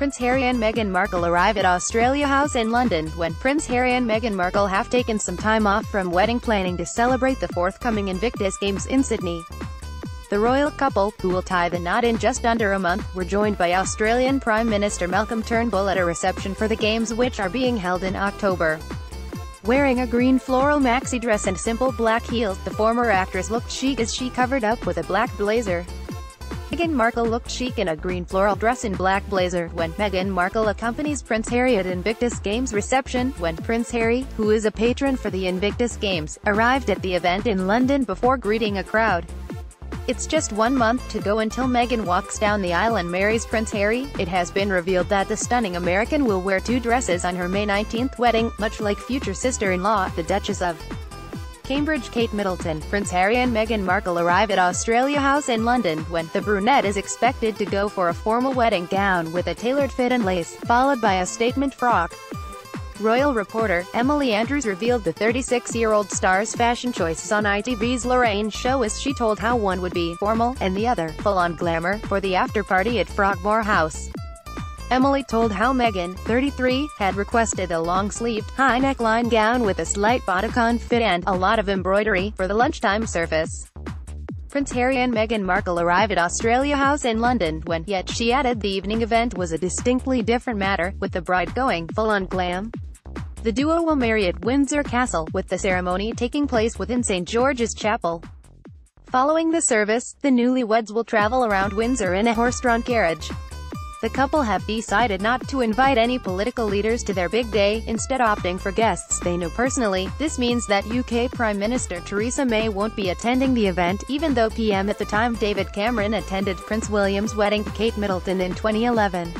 Prince Harry and Meghan Markle arrive at Australia House in London, Wenn Prince Harry and Meghan Markle have taken some time off from wedding planning to celebrate the forthcoming Invictus Games in Sydney. The royal couple, who will tie the knot in just under a month, were joined by Australian Prime Minister Malcolm Turnbull at a reception for the Games which are being held in October. Wearing a green floral maxi dress and simple black heels, the former actress looked chic as she covered up with a black blazer. Meghan Markle looked chic in a green floral dress and black blazer, Wenn Meghan Markle accompanies Prince Harry at Invictus Games reception, Wenn Prince Harry, who is a patron for the Invictus Games, arrived at the event in London before greeting a crowd. It's just one month to go until Meghan walks down the aisle and marries Prince Harry. It has been revealed that the stunning American will wear two dresses on her May 19th wedding, much like future sister-in-law, the Duchess of Cambridge Kate Middleton, Prince Harry and Meghan Markle arrive at Australia House in London, Wenn the brunette is expected to go for a formal wedding gown with a tailored fit and lace, followed by a statement frock. Royal reporter, Emily Andrews revealed the 36-year-old star's fashion choices on ITV's Lorraine show as she told how one would be formal, and the other, full-on glamour, for the after-party at Frogmore House. Emily told how Meghan, 33, had requested a long-sleeved, high neckline gown with a slight bodycon fit and a lot of embroidery for the lunchtime service. Prince Harry and Meghan Markle arrive at Australia House in London, Wenn, yet she added the evening event was a distinctly different matter, with the bride going full-on glam. The duo will marry at Windsor Castle, with the ceremony taking place within St. George's Chapel. Following the service, the newlyweds will travel around Windsor in a horse-drawn carriage. The couple have decided not to invite any political leaders to their big day, instead opting for guests they know personally. This means that UK Prime Minister Theresa May won't be attending the event, even though PM at the time David Cameron attended Prince William's wedding to Kate Middleton in 2011.